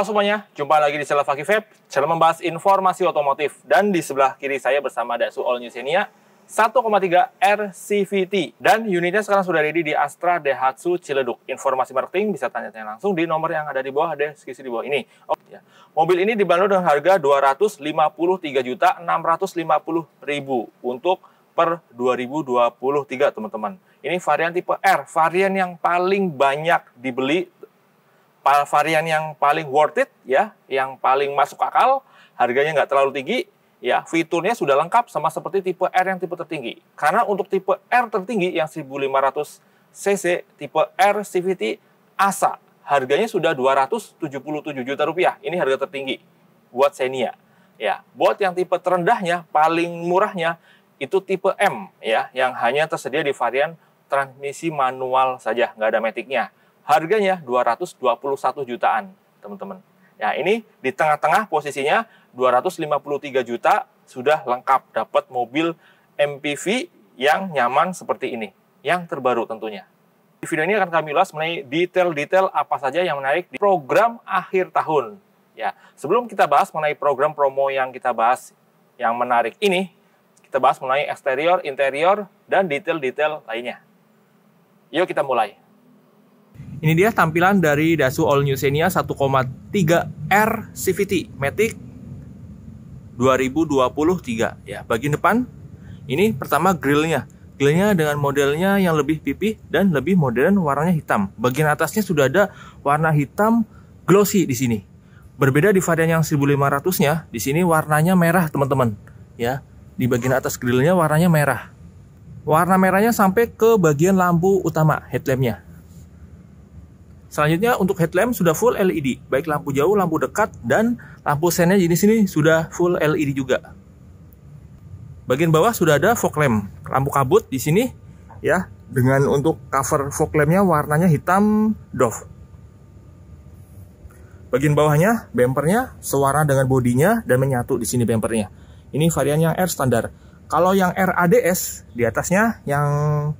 Halo semuanya, jumpa lagi di channel Fakih Vape, channel membahas informasi otomotif. Dan di sebelah kiri saya bersama Daihatsu All New Xenia 1,3 RCVT. Dan unitnya sekarang sudah ready di Astra Daihatsu Ciledug. Informasi marketing bisa tanya-tanya langsung di nomor yang ada di bawah deskripsi di bawah ini. Oh, ya. Mobil ini dibanderol dengan harga 253 juta 650 ribu untuk per 2023 teman-teman. Ini varian tipe R, varian yang paling banyak dibeli varian yang paling worth it ya, yang paling masuk akal, harganya nggak terlalu tinggi, ya fiturnya sudah lengkap sama seperti tipe R yang tipe tertinggi. Karena untuk tipe R tertinggi yang 1500 cc tipe R CVT ASA harganya sudah 277 juta rupiah. Ini harga tertinggi buat Xenia. Ya, buat yang tipe terendahnya paling murahnya itu tipe M ya, yang hanya tersedia di varian transmisi manual saja, nggak ada metiknya harganya 221 jutaan, teman-teman. Ya, ini di tengah-tengah posisinya 253 juta sudah lengkap dapat mobil MPV yang nyaman seperti ini, yang terbaru tentunya. Di video ini akan kami ulas mengenai detail-detail apa saja yang menarik di program akhir tahun. Ya, sebelum kita bahas mengenai program promo yang kita bahas yang menarik ini, kita bahas mengenai eksterior, interior, dan detail-detail lainnya. Yuk kita mulai. Ini dia tampilan dari Dasu All New Xenia 1,3 R CVT Matic 2023 ya. Bagian depan ini pertama grillnya. Grillnya dengan modelnya yang lebih pipih dan lebih modern warnanya hitam. Bagian atasnya sudah ada warna hitam glossy di sini. Berbeda di varian yang 1500-nya, di sini warnanya merah, teman-teman. Ya, di bagian atas grillnya warnanya merah. Warna merahnya sampai ke bagian lampu utama headlampnya. Selanjutnya untuk headlamp sudah full LED, baik lampu jauh, lampu dekat, dan lampu sennya di sini sudah full LED juga. Bagian bawah sudah ada fog lamp, lampu kabut di sini ya, dengan untuk cover fog lampnya warnanya hitam doff. Bagian bawahnya bempernya sewarna dengan bodinya dan menyatu di sini bempernya. Ini varian yang R standar. Kalau yang RADS di atasnya yang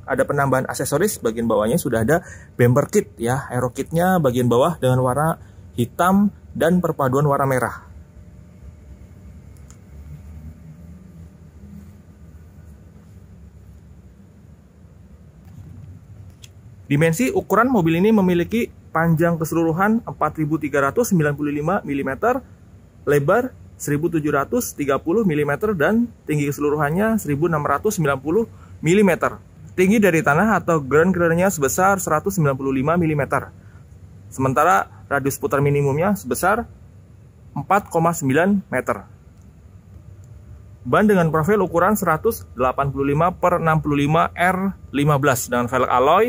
ada penambahan aksesoris bagian bawahnya sudah ada bumper kit ya, aero kitnya bagian bawah dengan warna hitam dan perpaduan warna merah. Dimensi ukuran mobil ini memiliki panjang keseluruhan 4395 mm, lebar 1730 mm dan tinggi keseluruhannya 1690 mm. Tinggi dari tanah atau ground clearance-nya sebesar 195 mm. Sementara radius putar minimumnya sebesar 4,9 meter. Ban dengan profil ukuran 185 per 65 R15 dengan velg alloy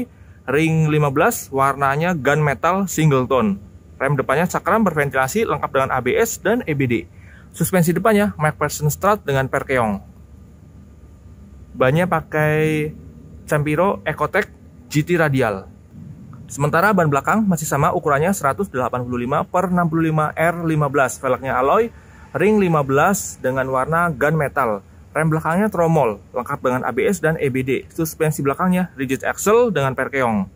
ring 15 warnanya gunmetal single tone. Rem depannya cakram berventilasi lengkap dengan ABS dan EBD. Suspensi depannya McPherson Strut dengan Perkeong. Bannya pakai Campiro Ecotec GT Radial. Sementara ban belakang masih sama ukurannya 185 per 65 R15. Velgnya alloy, ring 15 dengan warna gunmetal. Rem belakangnya tromol, lengkap dengan ABS dan EBD. Suspensi belakangnya rigid axle dengan perkeong.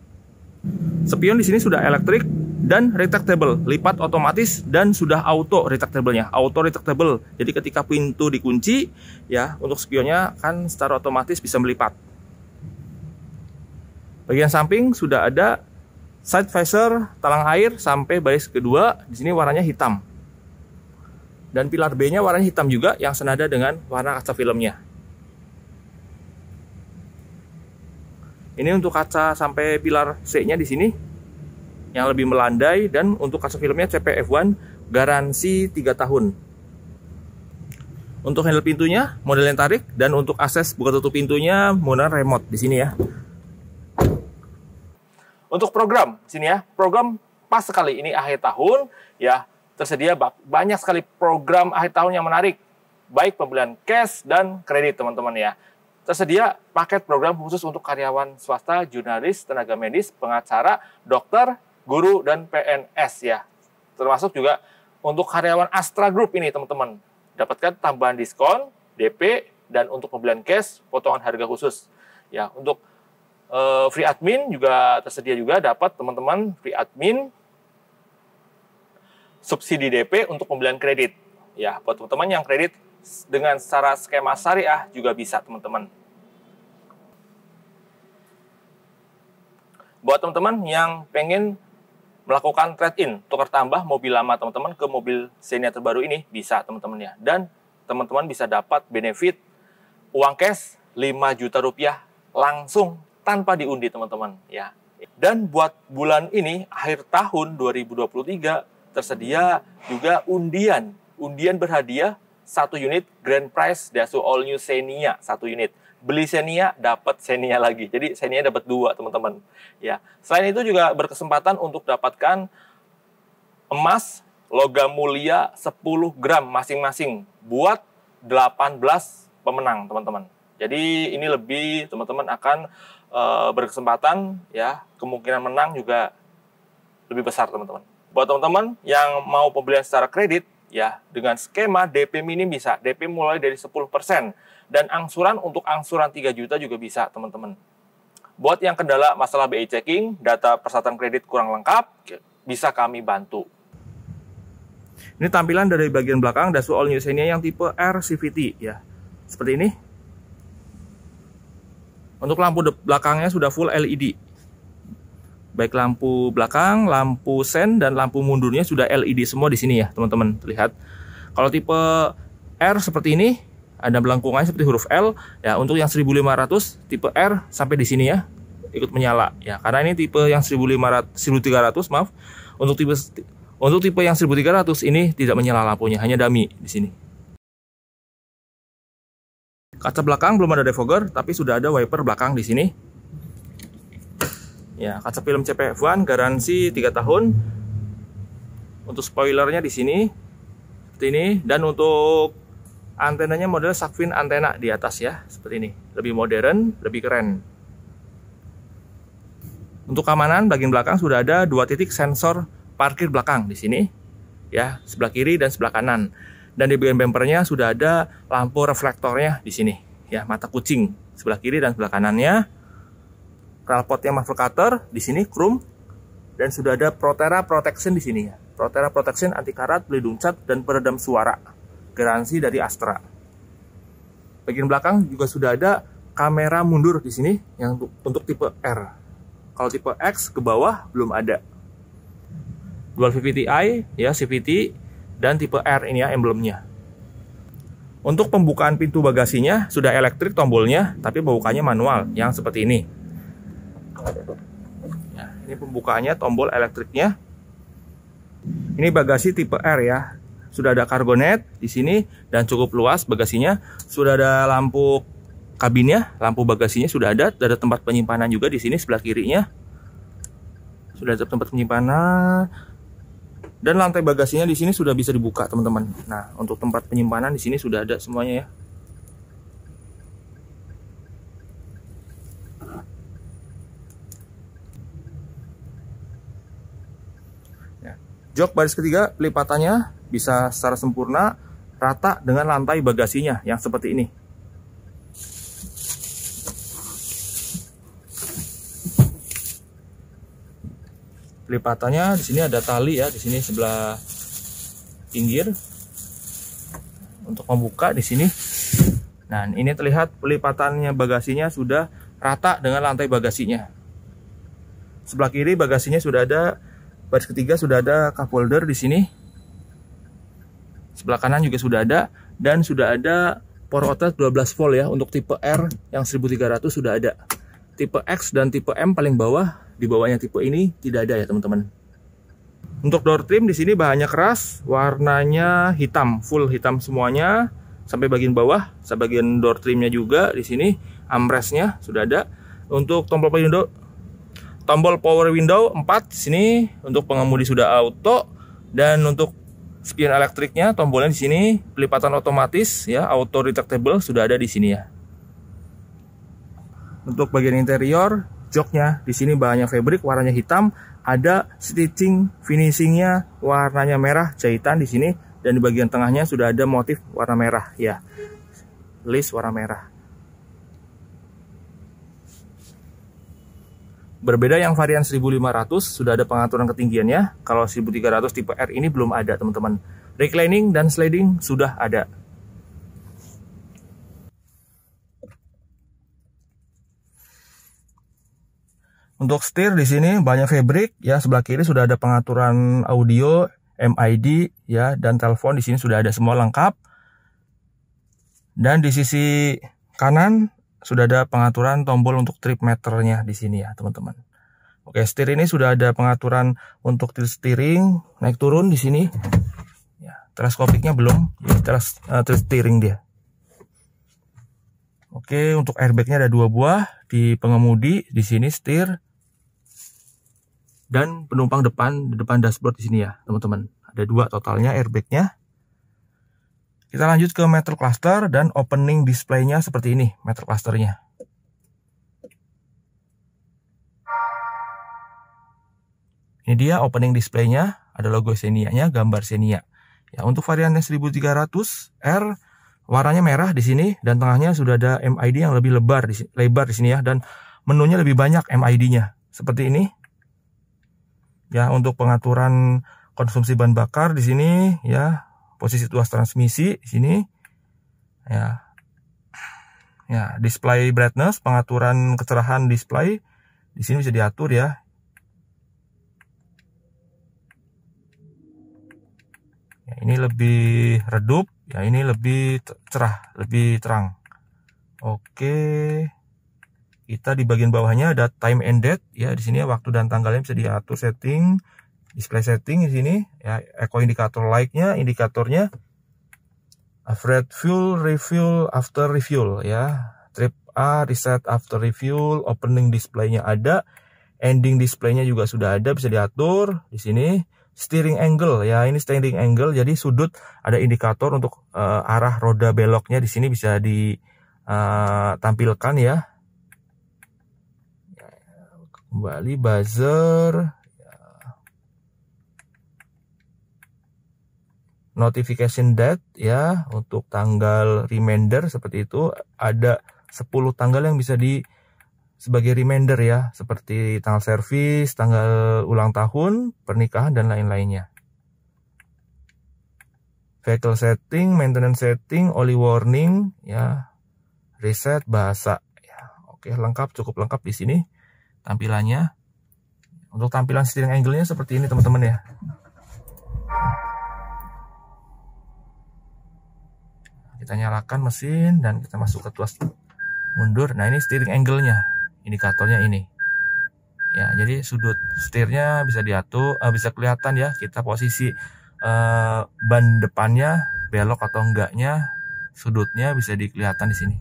Spion di sini sudah elektrik dan retractable, lipat otomatis dan sudah auto retractable-nya, auto retractable. Jadi ketika pintu dikunci, ya untuk spionnya kan secara otomatis bisa melipat. Bagian samping sudah ada side visor, talang air sampai baris kedua. Di sini warnanya hitam. Dan pilar B-nya warnanya hitam juga yang senada dengan warna kaca filmnya. Ini untuk kaca sampai pilar C-nya di sini yang lebih melandai dan untuk kaca filmnya CPF1 garansi 3 tahun. Untuk handle pintunya model yang tarik dan untuk akses buka tutup pintunya menggunakan remote di sini ya. Untuk program sini ya, program pas sekali ini akhir tahun ya tersedia banyak sekali program akhir tahun yang menarik baik pembelian cash dan kredit teman-teman ya. Tersedia paket program khusus untuk karyawan swasta, jurnalis, tenaga medis, pengacara, dokter, guru, dan PNS ya. Termasuk juga untuk karyawan Astra Group ini teman-teman. Dapatkan tambahan diskon, DP, dan untuk pembelian cash, potongan harga khusus. Ya, untuk uh, free admin juga tersedia juga dapat teman-teman free admin subsidi DP untuk pembelian kredit. Ya, buat teman-teman yang kredit dengan secara skema syariah juga bisa, teman-teman. Buat teman-teman yang pengen melakukan trade-in, tukar tambah mobil lama teman-teman ke mobil Xenia terbaru ini, bisa teman-teman ya. Dan teman-teman bisa dapat benefit uang cash 5 juta rupiah langsung tanpa diundi teman-teman ya. Dan buat bulan ini, akhir tahun 2023, tersedia juga undian. Undian berhadiah satu unit Grand Prize Dasu All New Xenia satu unit. Beli Xenia dapat Xenia lagi. Jadi Xenia dapat dua teman-teman. Ya. Selain itu juga berkesempatan untuk dapatkan emas logam mulia 10 gram masing-masing buat 18 pemenang teman-teman. Jadi ini lebih teman-teman akan e, berkesempatan ya kemungkinan menang juga lebih besar teman-teman. Buat teman-teman yang mau pembelian secara kredit, ya dengan skema DP minim bisa. DP mulai dari 10%. Dan angsuran untuk angsuran 3 juta juga bisa, teman-teman. Buat yang kendala masalah BI checking, data persatuan kredit kurang lengkap, bisa kami bantu. Ini tampilan dari bagian belakang Dasu All New Xenia yang tipe R CVT ya. Seperti ini. Untuk lampu belakangnya sudah full LED baik lampu belakang, lampu sen dan lampu mundurnya sudah LED semua di sini ya, teman-teman. Terlihat. Kalau tipe R seperti ini, ada belangkungannya seperti huruf L. Ya, untuk yang 1500 tipe R sampai di sini ya, ikut menyala ya. Karena ini tipe yang 1500 1300, maaf. Untuk tipe untuk tipe yang 1300 ini tidak menyala lampunya, hanya dummy di sini. Kaca belakang belum ada defogger, tapi sudah ada wiper belakang di sini Ya, kaca film CPF1 garansi 3 tahun. Untuk spoilernya di sini seperti ini dan untuk antenanya model Sakvin antena di atas ya, seperti ini. Lebih modern, lebih keren. Untuk keamanan bagian belakang sudah ada dua titik sensor parkir belakang di sini. Ya, sebelah kiri dan sebelah kanan. Dan di bagian bumpernya sudah ada lampu reflektornya di sini. Ya, mata kucing sebelah kiri dan sebelah kanannya knalpotnya muffler cutter di sini chrome dan sudah ada Protera Protection di sini ya. Protera Protection anti karat, pelindung cat dan peredam suara. Garansi dari Astra. Bagian belakang juga sudah ada kamera mundur di sini yang untuk, tipe R. Kalau tipe X ke bawah belum ada. Dual VVTi ya CVT dan tipe R ini ya emblemnya. Untuk pembukaan pintu bagasinya sudah elektrik tombolnya, tapi pembukanya manual yang seperti ini. Ini pembukaannya tombol elektriknya. Ini bagasi tipe R ya. Sudah ada kargonet di sini dan cukup luas bagasinya. Sudah ada lampu kabinnya, lampu bagasinya sudah ada. Ada tempat penyimpanan juga di sini sebelah kirinya. Sudah ada tempat penyimpanan. Dan lantai bagasinya di sini sudah bisa dibuka, teman-teman. Nah, untuk tempat penyimpanan di sini sudah ada semuanya ya. Jok baris ketiga pelipatannya bisa secara sempurna rata dengan lantai bagasinya yang seperti ini. Pelipatannya di sini ada tali ya di sini sebelah pinggir untuk membuka di sini. Nah, ini terlihat pelipatannya bagasinya sudah rata dengan lantai bagasinya. Sebelah kiri bagasinya sudah ada baris ketiga sudah ada cup holder di sini. Sebelah kanan juga sudah ada dan sudah ada power outlet 12 volt ya untuk tipe R yang 1300 sudah ada. Tipe X dan tipe M paling bawah di bawahnya tipe ini tidak ada ya teman-teman. Untuk door trim di sini bahannya keras warnanya hitam full hitam semuanya. Sampai bagian bawah sebagian door trimnya juga di sini armrestnya sudah ada. Untuk tombol pelindung tombol power window 4 sini untuk pengemudi sudah auto dan untuk spion elektriknya tombolnya di sini pelipatan otomatis ya auto retractable sudah ada di sini ya. Untuk bagian interior joknya di sini bahannya fabric warnanya hitam ada stitching finishingnya warnanya merah jahitan di sini dan di bagian tengahnya sudah ada motif warna merah ya list warna merah Berbeda yang varian 1500 sudah ada pengaturan ketinggiannya. Kalau 1300 tipe R ini belum ada teman-teman. Reclining dan sliding sudah ada. Untuk setir di sini banyak fabric ya sebelah kiri sudah ada pengaturan audio, MID ya dan telepon di sini sudah ada semua lengkap. Dan di sisi kanan sudah ada pengaturan tombol untuk trip meternya di sini ya teman-teman. Oke, setir ini sudah ada pengaturan untuk tilt steering naik turun di sini. Ya, teleskopiknya belum, ya, teles, uh, tilt steering dia. Oke, untuk airbagnya ada dua buah di pengemudi, di sini setir, dan penumpang depan di depan dashboard di sini ya teman-teman ada dua totalnya airbagnya kita lanjut ke metal cluster dan opening displaynya seperti ini metal clusternya. Ini dia opening displaynya ada logo Xenia nya gambar Xenia. Ya untuk variannya 1300 R warnanya merah di sini dan tengahnya sudah ada MID yang lebih lebar di lebar di sini ya dan menunya lebih banyak MID-nya seperti ini. Ya untuk pengaturan konsumsi bahan bakar di sini ya posisi tuas transmisi di sini. Ya. Ya display brightness pengaturan kecerahan display di sini bisa diatur ya. Ya ini lebih redup ya ini lebih cerah lebih terang. Oke. Kita di bagian bawahnya ada time and date ya di sini ya waktu dan tanggalnya bisa diatur setting display setting di sini ya. Eco indikator light-nya indikatornya average fuel refuel after refuel ya. Trip A reset after refuel opening displaynya ada ending displaynya juga sudah ada bisa diatur di sini. Steering angle ya. Ini steering angle jadi sudut ada indikator untuk uh, arah roda beloknya di sini bisa ditampilkan uh, ya. Kembali buzzer notification date ya untuk tanggal reminder seperti itu ada 10 tanggal yang bisa di sebagai reminder ya seperti tanggal servis, tanggal ulang tahun, pernikahan dan lain-lainnya. Vehicle setting, maintenance setting, only warning ya, reset bahasa ya. Oke, lengkap cukup lengkap di sini tampilannya. Untuk tampilan steering angle-nya seperti ini teman-teman ya. Kita nyalakan mesin dan kita masuk ke tuas mundur. Nah ini steering angle-nya, indikatornya ini. Ya, jadi sudut setirnya bisa diatur, uh, bisa kelihatan ya kita posisi uh, ban depannya belok atau enggaknya, sudutnya bisa dikelihatan di sini.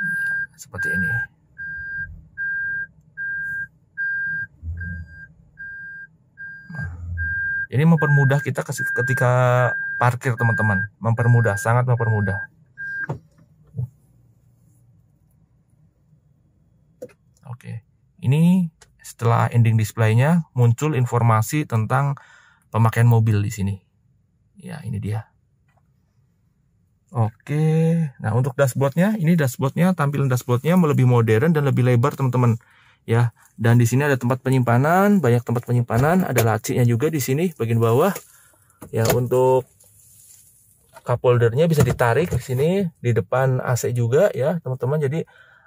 Ya, seperti ini. Ini mempermudah kita ketika parkir teman-teman. Mempermudah, sangat mempermudah. Oke. Ini setelah ending displaynya muncul informasi tentang pemakaian mobil di sini. Ya, ini dia. Oke, nah untuk dashboardnya, ini dashboardnya tampilan dashboardnya lebih modern dan lebih lebar teman-teman ya. Dan di sini ada tempat penyimpanan, banyak tempat penyimpanan, ada lacinya juga di sini bagian bawah. Ya, untuk cup holdernya bisa ditarik di sini di depan AC juga ya, teman-teman. Jadi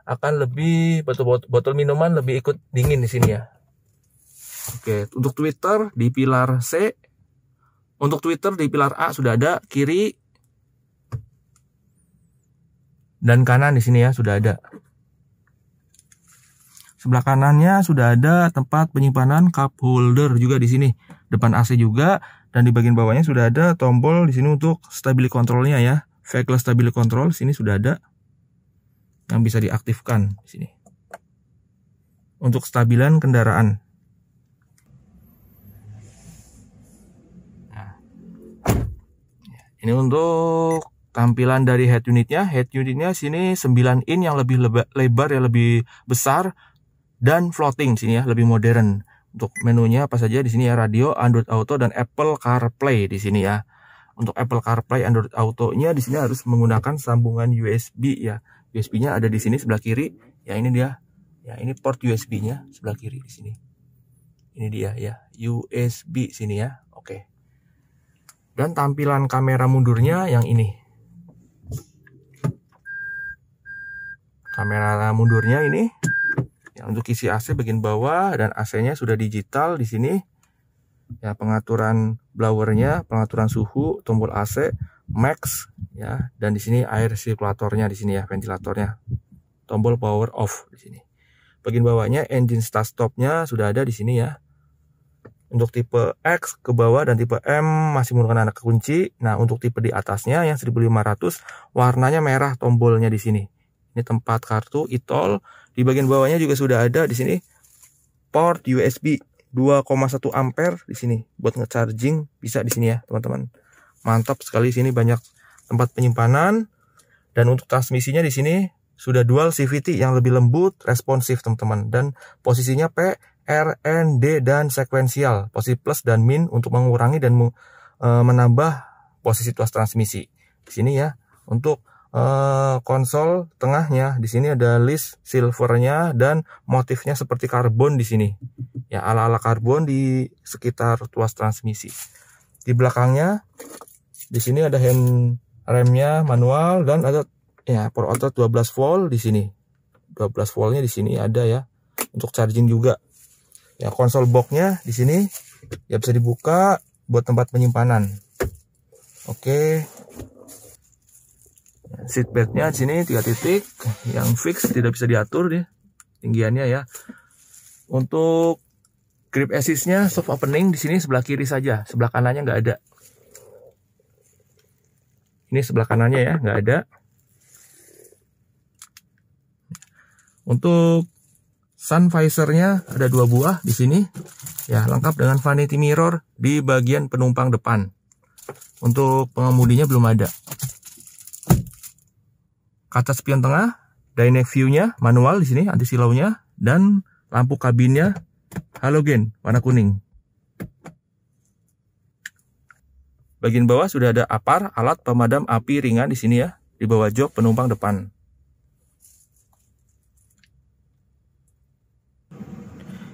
akan lebih botol, botol minuman lebih ikut dingin di sini ya. Oke, untuk Twitter di pilar C. Untuk Twitter di pilar A sudah ada, kiri dan kanan di sini ya sudah ada. Sebelah kanannya sudah ada tempat penyimpanan cup holder juga di sini. Depan AC juga dan di bagian bawahnya sudah ada tombol di sini untuk stability controlnya ya. Vehicle stability control sini sudah ada yang bisa diaktifkan di sini. Untuk stabilan kendaraan. Nah. Ini untuk tampilan dari head unitnya head unitnya sini 9 in yang lebih lebar ya lebih besar dan floating sini ya lebih modern untuk menunya apa saja di sini ya radio Android Auto dan Apple CarPlay di sini ya untuk Apple CarPlay Android Auto-nya di sini harus menggunakan sambungan USB ya USB-nya ada di sini sebelah kiri ya ini dia Ya, ini port USB-nya sebelah kiri di sini. Ini dia ya, USB sini ya. Oke. Dan tampilan kamera mundurnya yang ini. Kamera mundurnya ini ya, untuk isi AC bagian bawah dan AC-nya sudah digital di sini. Ya, pengaturan blowernya, pengaturan suhu, tombol AC, max ya, dan di sini air sirkulatornya di sini ya, ventilatornya. Tombol power off di sini. Bagian bawahnya engine start stopnya sudah ada di sini ya. Untuk tipe X ke bawah dan tipe M masih menggunakan anak kunci. Nah, untuk tipe di atasnya yang 1500 warnanya merah tombolnya di sini. Ini tempat kartu e-tol. Di bagian bawahnya juga sudah ada di sini. Port USB 2,1 ampere di sini. Buat ngecharging bisa di sini ya, teman-teman. Mantap sekali sini banyak tempat penyimpanan. Dan untuk transmisinya di sini sudah dual CVT yang lebih lembut, responsif teman-teman. Dan posisinya P R, N, D, dan sekuensial, posisi plus dan min untuk mengurangi dan e, menambah posisi tuas transmisi. Di sini ya, untuk e, konsol tengahnya, di sini ada list silvernya dan motifnya seperti karbon di sini. Ya, ala-ala karbon di sekitar tuas transmisi. Di belakangnya, di sini ada hand remnya manual dan ada ya power outlet 12 volt di sini. 12 voltnya di sini ada ya untuk charging juga Ya konsol boxnya di sini ya bisa dibuka buat tempat penyimpanan. Oke. Seat beltnya di sini tiga titik yang fix tidak bisa diatur dia tinggiannya ya. Untuk grip assistnya soft opening di sini sebelah kiri saja, sebelah kanannya nggak ada. Ini sebelah kanannya ya nggak ada. Untuk Sun visornya ada dua buah di sini. Ya, lengkap dengan vanity mirror di bagian penumpang depan. Untuk pengemudinya belum ada. Kaca spion tengah, dynamic view-nya manual di sini, anti silau-nya dan lampu kabinnya halogen warna kuning. Bagian bawah sudah ada apar alat pemadam api ringan di sini ya, di bawah jok penumpang depan.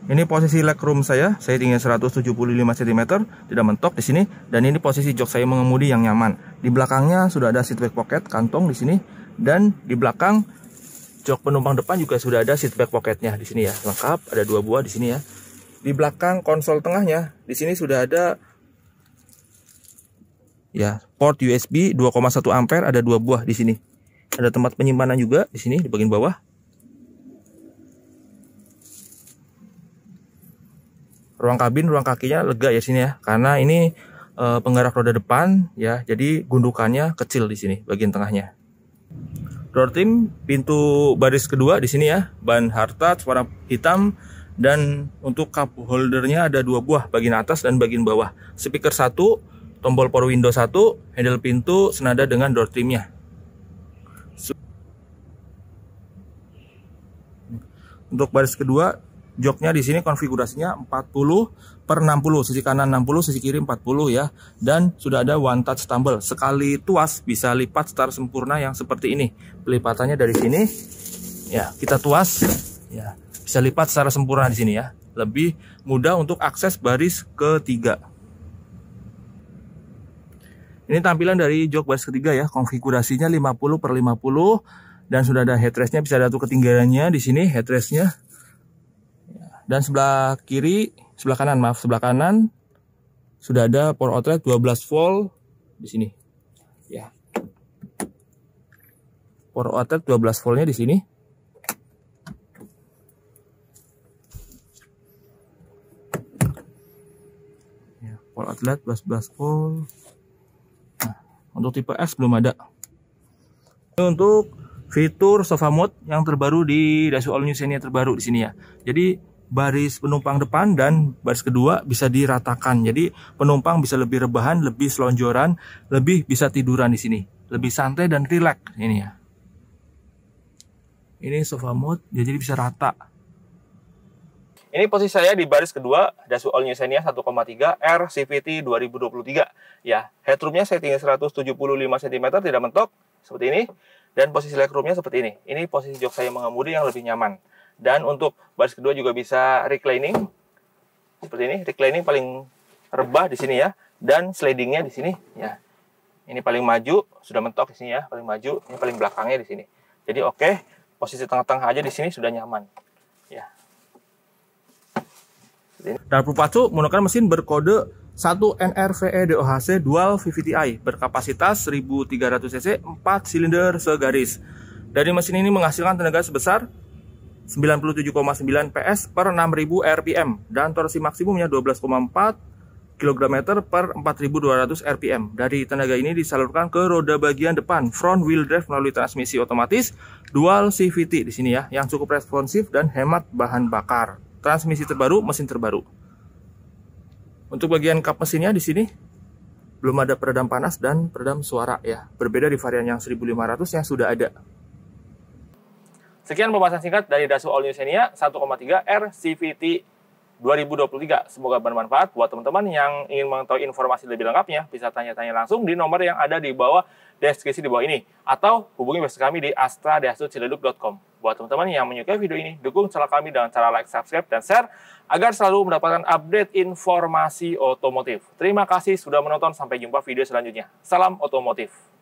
Ini posisi legroom saya, saya tinggi 175 cm, tidak mentok di sini. Dan ini posisi jok saya mengemudi yang nyaman. Di belakangnya sudah ada seat back pocket, kantong di sini. Dan di belakang jok penumpang depan juga sudah ada seat back pocketnya di sini ya, lengkap. Ada dua buah di sini ya. Di belakang konsol tengahnya, di sini sudah ada ya port USB 2,1 ampere, ada dua buah di sini. Ada tempat penyimpanan juga di sini di bagian bawah. ruang kabin ruang kakinya lega ya sini ya karena ini e, penggerak roda depan ya jadi gundukannya kecil di sini bagian tengahnya door trim pintu baris kedua di sini ya ban hardtouch warna hitam dan untuk cup holdernya ada dua buah bagian atas dan bagian bawah. Speaker satu tombol power window satu handle pintu senada dengan door trimnya untuk baris kedua joknya di sini konfigurasinya 40 per 60 sisi kanan 60 sisi kiri 40 ya. Dan sudah ada one touch tumble. Sekali tuas bisa lipat secara sempurna yang seperti ini. Pelipatannya dari sini. Ya kita tuas. Ya bisa lipat secara sempurna di sini ya. Lebih mudah untuk akses baris ketiga. Ini tampilan dari jok baris ketiga ya. Konfigurasinya 50 per 50 dan sudah ada headrestnya bisa ada tuh ketinggalannya di sini headrestnya. Dan sebelah kiri sebelah kanan maaf. Sebelah kanan sudah ada power outlet 12 volt di sini. Ya. Power outlet 12 voltnya di sini. Ya, power outlet 12 volt. Nah, untuk tipe S belum ada. Ini untuk fitur sofa mode yang terbaru di Dasu All New Xenia terbaru di sini ya. Jadi baris penumpang depan dan baris kedua bisa diratakan. Jadi penumpang bisa lebih rebahan, lebih selonjoran, lebih bisa tiduran di sini. Lebih santai dan rileks ini ya. Ini sofa mode, jadi bisa rata. Ini posisi saya di baris kedua Dasu All New Xenia 1,3 R CVT 2023. Ya, headroomnya tinggi 175 cm, tidak mentok seperti ini. Dan posisi legroomnya seperti ini. Ini posisi jok saya mengemudi yang lebih nyaman. Dan untuk baris kedua juga bisa reclining. Seperti ini, reclining paling rebah di sini ya. Dan slidingnya di sini ya. Ini paling maju, sudah mentok di sini ya, paling maju. Ini paling belakangnya di sini. Jadi oke, okay, posisi tengah-tengah aja di sini sudah nyaman. Ya. Dan Pacu menggunakan mesin berkode 1 NRVE DOHC Dual VVTi berkapasitas 1300 cc 4 silinder segaris. Dari mesin ini menghasilkan tenaga sebesar 97,9 PS per 6000 RPM dan torsi maksimumnya 12,4 km per 4200 rpm. Dari tenaga ini disalurkan ke roda bagian depan front wheel drive melalui transmisi otomatis dual CVT di sini ya, yang cukup responsif dan hemat bahan bakar. Transmisi terbaru, mesin terbaru. Untuk bagian kap mesinnya di sini belum ada peredam panas dan peredam suara ya. Berbeda di varian yang 1500 yang sudah ada. Sekian pembahasan singkat dari Dasu All New Xenia 1,3 R CVT 2023. Semoga bermanfaat buat teman-teman yang ingin mengetahui informasi lebih lengkapnya, bisa tanya-tanya langsung di nomor yang ada di bawah deskripsi di bawah ini. Atau hubungi website kami di astradesutciledug.com. Buat teman-teman yang menyukai video ini, dukung channel kami dengan cara like, subscribe, dan share agar selalu mendapatkan update informasi otomotif. Terima kasih sudah menonton, sampai jumpa video selanjutnya. Salam otomotif.